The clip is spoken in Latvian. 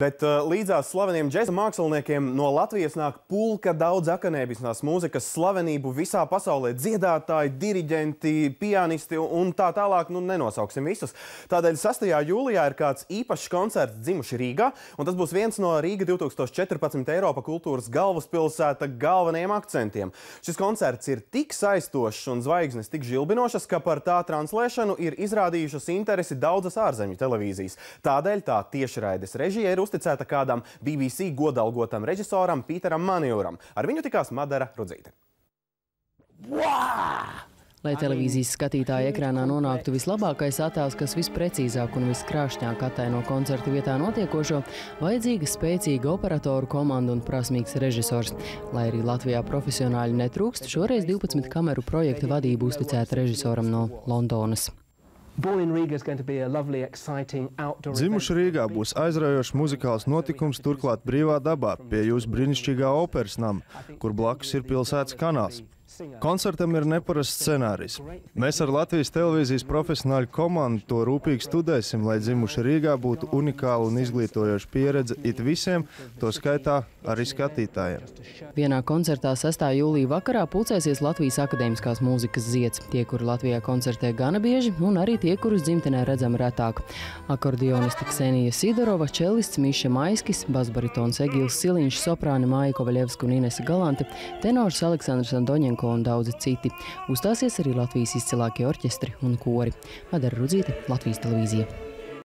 Bet uh, līdzās slaveniem džēza māksliniekiem no Latvijas nāk pulka daudz akadēmiskās mūzikas slavenību visā pasaulē. Dziedātāji, diriģenti, pianisti un tā tālāk, nu nenosauksim visus. Tādēļ 6. jūlijā ir kāds īpašs koncerts dzimuši Rīgā, un tas būs viens no Rīga 2014 Eiropa kultūras galvaspilsēta galvenajiem akcentiem. Šis koncerts ir tik saistošs un zvaigznes tik žilbinošas, ka par tā translēšanu ir izrādījušas interesi daudzas ārzemju televīzijas. Tādēļ tā tiešraides režija ir uzticēta kādam BBC godalgotam režisoram Pīteram Manjūram. Ar viņu tikās Madara Rudzīte. Lai televīzijas skatītāja ekrānā nonāktu vislabākais attēls, kas visprecīzāk un viskrāšņāk ataino koncerta vietā notiekošo, vajadzīga spēcīga operatoru komanda un prasmīgs režisors. Lai arī Latvijā profesionāļi netrūkst, šoreiz 12 kameru projekta vadību uzticēta režisoram no Londonas. Dzimuši Rīgā būs aizraujošs muzikāls notikums, turklāt brīvā dabā, pie jūsu brīnišķīgā operas nama, kur blakus ir pilsētas kanāls. Koncertam ir neparasts scenārijs. Mēs ar Latvijas televīzijas profesionāļu komandu to rūpīgi studēsim, lai dzimuši Rīgā būtu unikāla un izglītojoša pieredze it visiem, to skaitā arī skatītājiem. Vienā koncertā 6. jūlijā vakarā pulcēsies Latvijas akadēmiskās mūzikas zieds. Tie, kuri Latvijā koncertē gana bieži, un arī tie, kurus dzimtenē redzam retāk. Akordioniste Ksenija Sidorova, čelists Miša Maiskis, basbaritons Egils Siliņš, soprāni Māja Kovaļevska un Inese Galante, tenors Aleksandrs Andoņenko un daudzi citi. Uzstāsies arī Latvijas izcilākie orķestri un kori. Madara Rudzīte, Latvijas televīzija.